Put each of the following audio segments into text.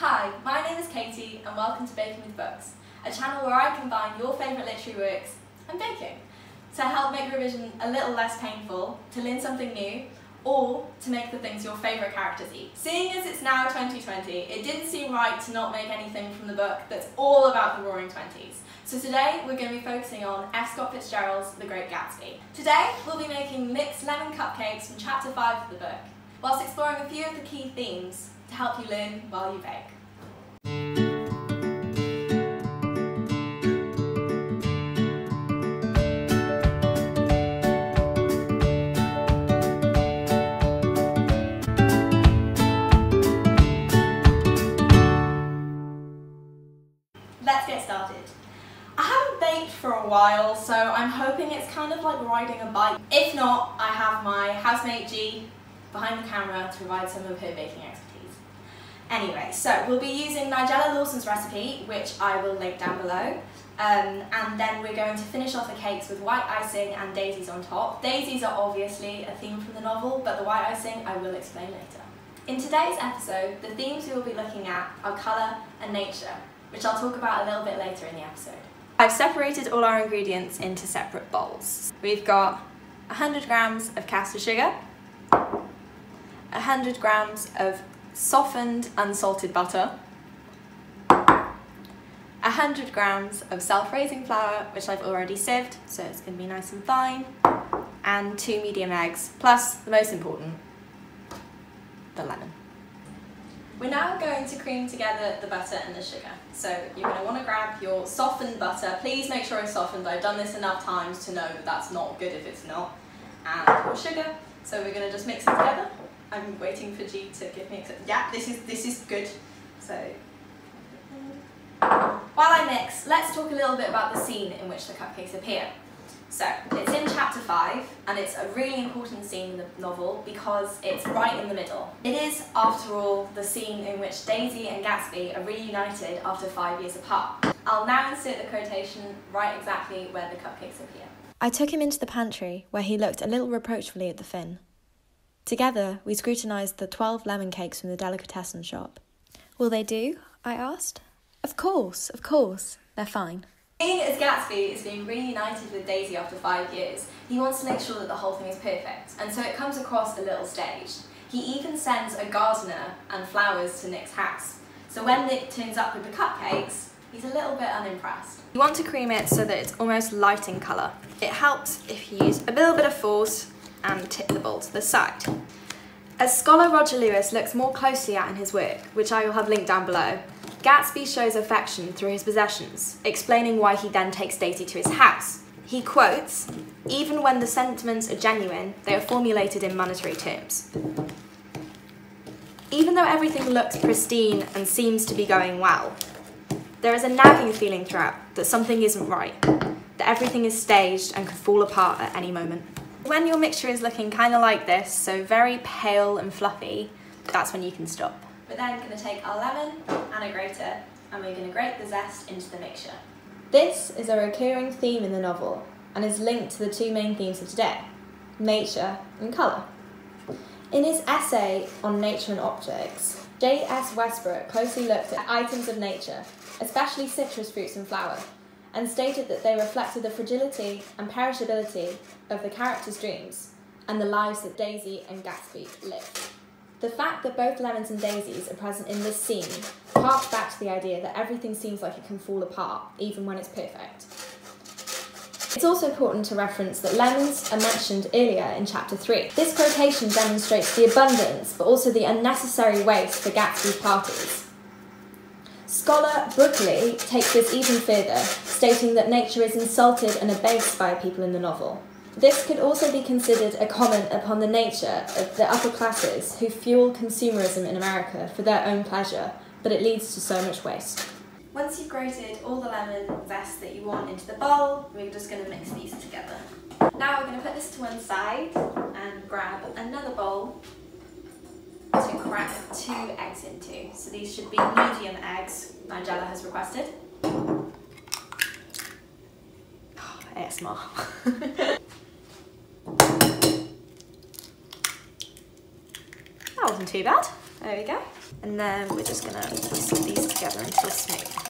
Hi, my name is Katie and welcome to Baking with Books, a channel where I combine your favourite literary works and baking to help make revision a little less painful, to learn something new, or to make the things your favourite characters eat. Seeing as it's now 2020, it didn't seem right to not make anything from the book that's all about the Roaring Twenties. So today we're going to be focusing on F. Scott Fitzgerald's The Great Gatsby. Today we'll be making Nick's lemon cupcakes from chapter 5 of the book, whilst exploring a few of the key themes to help you learn while you bake. Let's get started. I haven't baked for a while, so I'm hoping it's kind of like riding a bike. If not, I have my housemate G behind the camera to provide some of her baking expertise. Anyway, so we'll be using Nigella Lawson's recipe, which I will link down below. Um, and then we're going to finish off the cakes with white icing and daisies on top. Daisies are obviously a theme from the novel, but the white icing I will explain later. In today's episode, the themes we will be looking at are colour and nature, which I'll talk about a little bit later in the episode. I've separated all our ingredients into separate bowls. We've got 100 grams of caster sugar, 100 grams of softened unsalted butter, 100 grams of self-raising flour, which I've already sieved, so it's going to be nice and fine, and two medium eggs, plus the most important, the lemon. We're now going to cream together the butter and the sugar. So you're going to want to grab your softened butter. Please make sure it's softened. I've done this enough times to know that that's not good if it's not. And your sugar. So we're going to just mix it together. I'm waiting for G to give me a Yeah, this is this is good. So while I mix, let's talk a little bit about the scene in which the cupcakes appear. So, it's in chapter 5, and it's a really important scene in the novel because it's right in the middle. It is, after all, the scene in which Daisy and Gatsby are reunited after five years apart. I'll now insert the quotation right exactly where the cupcakes appear. I took him into the pantry, where he looked a little reproachfully at the Finn. Together, we scrutinised the twelve lemon cakes from the delicatessen shop. Will they do? I asked. Of course, of course. They're fine. Being as Gatsby is being reunited with Daisy after five years, he wants to make sure that the whole thing is perfect, and so it comes across a little staged. He even sends a gardener and flowers to Nick's house. So when Nick turns up with the cupcakes, he's a little bit unimpressed. You want to cream it so that it's almost light in colour. It helps if you use a little bit of force and tip the bowl to the side. As scholar Roger Lewis looks more closely at in his work, which I will have linked down below, Gatsby shows affection through his possessions, explaining why he then takes Daisy to his house. He quotes, even when the sentiments are genuine, they are formulated in monetary terms. Even though everything looks pristine and seems to be going well, there is a nagging feeling throughout that something isn't right, that everything is staged and could fall apart at any moment. When your mixture is looking kind of like this, so very pale and fluffy, that's when you can stop. We're then going to take our lemon and a grater and we're going to grate the zest into the mixture. This is a recurring theme in the novel and is linked to the two main themes of today, nature and colour. In his essay on nature and objects, J.S. Westbrook closely looked at items of nature, especially citrus fruits and flower, and stated that they reflected the fragility and perishability of the characters' dreams and the lives that Daisy and Gatsby live. The fact that both lemons and daisies are present in this scene harks back to the idea that everything seems like it can fall apart, even when it's perfect. It's also important to reference that lemons are mentioned earlier in chapter 3. This quotation demonstrates the abundance, but also the unnecessary waste for Gatsby's parties. Scholar Brookley takes this even further, stating that nature is insulted and abased by people in the novel. This could also be considered a comment upon the nature of the upper classes who fuel consumerism in America for their own pleasure, but it leads to so much waste. Once you've grated all the lemon zest that you want into the bowl, we're just going to mix these together. Now we're going to put this to one side and grab another bowl to crack two eggs into. So these should be medium eggs, Nigella has requested. ASMR. That wasn't too bad. There we go. And then we're just gonna whisk these together until smooth.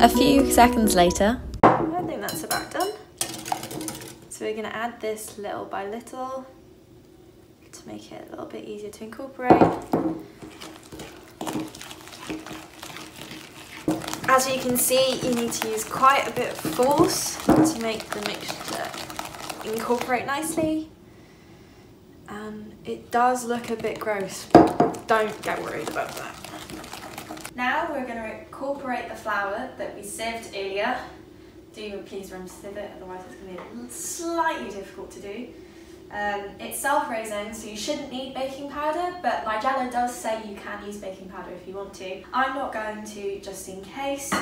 A few seconds later, I think that's about done. So we're gonna add this little by little to make it a little bit easier to incorporate. As you can see, you need to use quite a bit of force to make the mixture incorporate nicely. And it does look a bit gross, don't get worried about that. Now we're going to incorporate the flour that we sieved earlier. Do please remember to sieve it, otherwise it's going to be slightly difficult to do. Um, it's self-raising, so you shouldn't need baking powder, but Nigella does say you can use baking powder if you want to. I'm not going to, just in case,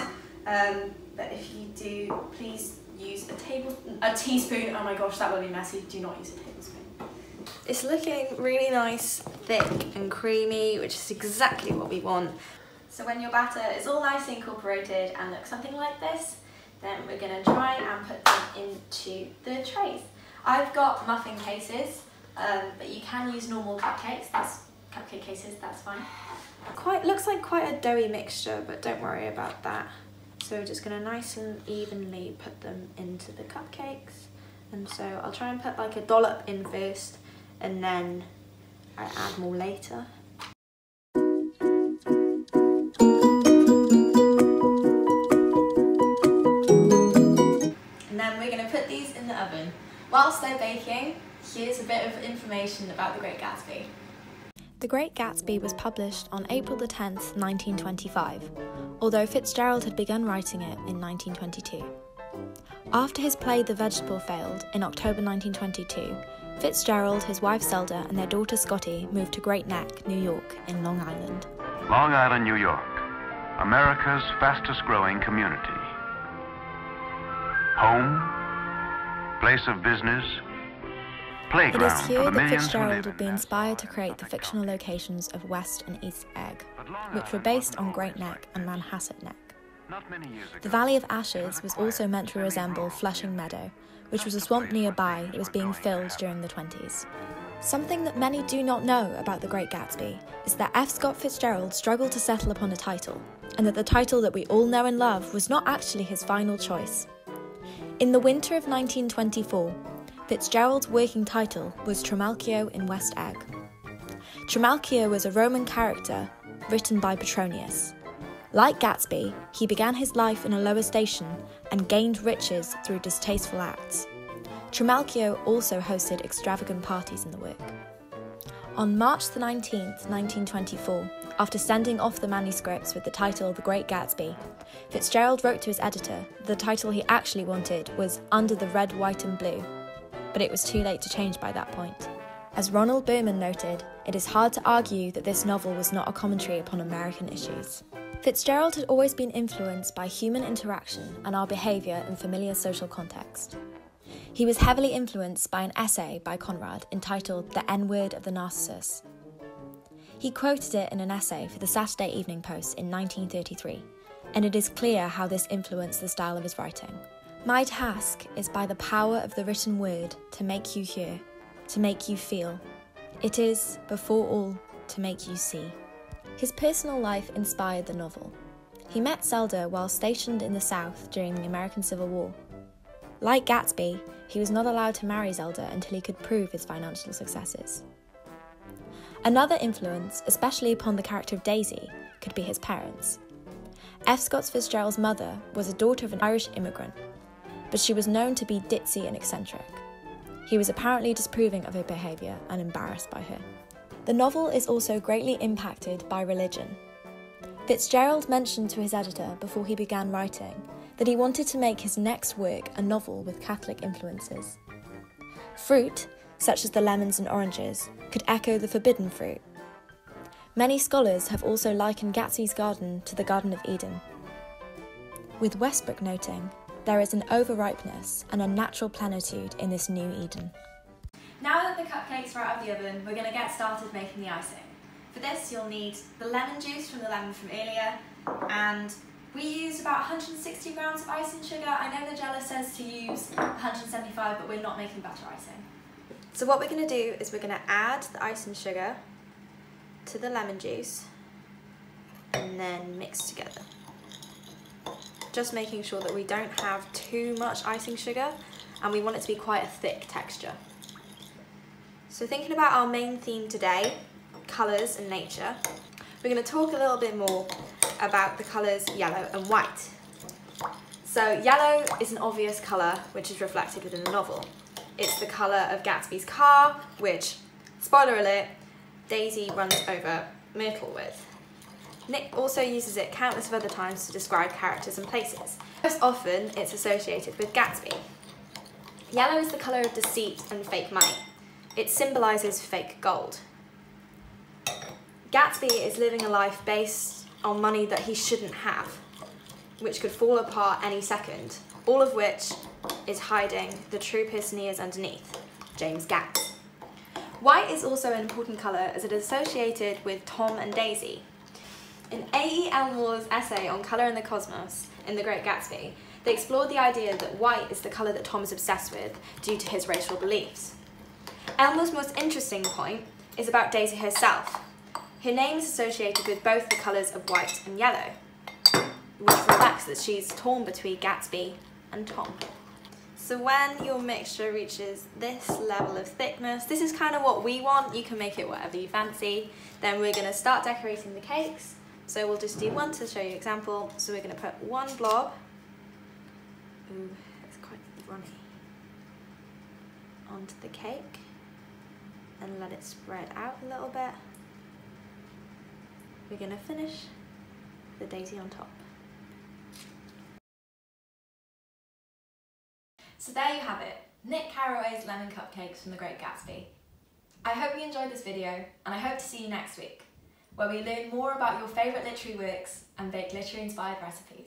um, but if you do, please use a table, a teaspoon. Oh my gosh, that will be messy. Do not use a tablespoon. It's looking really nice, thick and creamy, which is exactly what we want. So when your batter is all nicely incorporated and looks something like this, then we're going to try and put them into the trays. I've got muffin cases, um, but you can use normal cupcakes. That's cupcake cases, that's fine. Quite looks like quite a doughy mixture, but don't worry about that. So we're just going to nice and evenly put them into the cupcakes. And so I'll try and put like a dollop in first, and then I add more later. And then we're going to put these in the oven. Whilst they're baking, here's a bit of information about The Great Gatsby. The Great Gatsby was published on April the 10th, 1925, although Fitzgerald had begun writing it in 1922. After his play The Vegetable failed in October 1922, Fitzgerald, his wife Zelda, and their daughter Scotty moved to Great Neck, New York, in Long Island. Long Island, New York, America's fastest growing community. Home, place of business, It is here that Fitzgerald would be inspired to create the fictional locations of West and East Egg, which were based on Great Neck and. Manhasset Neck. Not many years ago, The Valley of Ashes was also meant to resemble Flushing. Meadow, which was a swamp nearby that was being filled during the 20s. Something that many do not know about The Great Gatsby is that F. Scott Fitzgerald struggled to settle upon a title, and that the title that we all know and love was not actually his final choice. In the winter of 1924, Fitzgerald's working title was Trimalchio in West Egg. Trimalchio was a Roman character written by Petronius. Like Gatsby, he began his life in a lower station and gained riches through distasteful acts. Trimalchio also hosted extravagant parties in the work. On March 19, 1924, after sending off the manuscripts with the title The Great Gatsby, Fitzgerald wrote to his editor the title he actually wanted was Under the Red, White and Blue, but it was too late to change by that point. As Ronald Berman noted, it is hard to argue that this novel was not a commentary upon American issues. Fitzgerald had always been influenced by human interaction and our behaviour in familiar social context. He was heavily influenced by an essay by Conrad entitled The N Word of the Narcissus. He quoted it in an essay for the Saturday Evening Post in 1933, and it is clear how this influenced the style of his writing. My task is by the power of the written word to make you hear, to make you feel. It is, before all, to make you see. His personal life inspired the novel. He met Zelda while stationed in the South during the American Civil War. Like Gatsby, he was not allowed to marry Zelda until he could prove his financial successes. Another influence, especially upon the character of Daisy, could be his parents. F. Scott Fitzgerald's mother was a daughter of an Irish immigrant, but she was known to be ditzy and eccentric. He was apparently disapproving of her behaviour and embarrassed by her. The novel is also greatly impacted by religion. Fitzgerald mentioned to his editor before he began writing that he wanted to make his next work a novel with Catholic influences. Fruit, such as the lemons and oranges, could echo the forbidden fruit. Many scholars have also likened Gatsby's garden to the Garden of Eden. With Westbrook noting, there is an overripeness and a natural plenitude in this new Eden. Now that the cupcakes are out of the oven, we're going to get started making the icing. For this, you'll need the lemon juice from the lemon from earlier, and we used about 160 grams of icing sugar. I know Nigella says to use 175, but we're not making butter icing. So what we're going to do is we're going to add the icing sugar, to the lemon juice and then mix together. Just making sure that we don't have too much icing sugar and we want it to be quite a thick texture. So thinking about our main theme today, colours and nature, we're going to talk a little bit more about the colours yellow and white. So yellow is an obvious colour which is reflected within the novel. It's the colour of Gatsby's car, which, spoiler alert, Daisy runs over Myrtle with. Nick also uses it countless of other times to describe characters and places. Most often, it's associated with Gatsby. Yellow is the colour of deceit and fake money. It symbolises fake gold. Gatsby is living a life based on money that he shouldn't have, which could fall apart any second, all of which is hiding the true person underneath, James Gatz. White is also an important colour as it is associated with Tom and Daisy. In A.E. Elmore's essay on colour in the cosmos in The Great Gatsby, they explored the idea that white is the colour that Tom is obsessed with due to his racial beliefs. Elmore's most interesting point is about Daisy herself. Her name is associated with both the colours of white and yellow, which reflects that she's torn between Gatsby and Tom. So when your mixture reaches this level of thickness, this is kind of what we want, you can make it whatever you fancy. Then we're going to start decorating the cakes. So we'll just do one to show you an example. So we're going to put one blob, ooh, it's quite runny, onto the cake and let it spread out a little bit. We're going to finish the daisy on top. So there you have it, Nick Carraway's lemon cupcakes from The Great Gatsby. I hope you enjoyed this video and I hope to see you next week, where we learn more about your favourite literary works and bake literary inspired recipes.